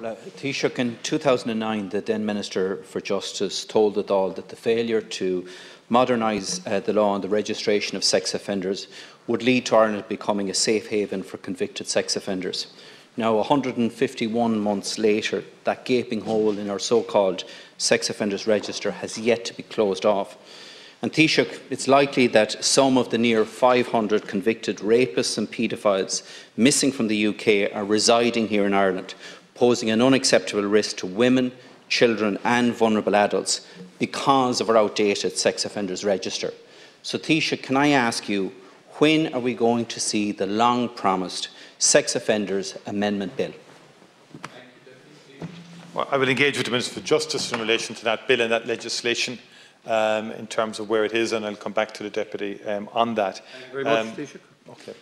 Taoiseach, in 2009, the then Minister for Justice told the Dáil that the failure to modernise uh, the law on the registration of sex offenders would lead to Ireland becoming a safe haven for convicted sex offenders. Now, 151 months later, that gaping hole in our so-called sex offenders register has yet to be closed off. And Taoiseach, it's likely that some of the near 500 convicted rapists and paedophiles missing from the UK are residing here in Ireland, posing an unacceptable risk to women, children and vulnerable adults because of our outdated sex offenders register. So Taoiseach, can I ask you, when are we going to see the long-promised Sex Offenders Amendment Bill? Well, I will engage with the Minister for Justice in relation to that bill and that legislation um, in terms of where it is, and I'll come back to the Deputy um, on that. Thank you very much, Um, Taoiseach. Okay.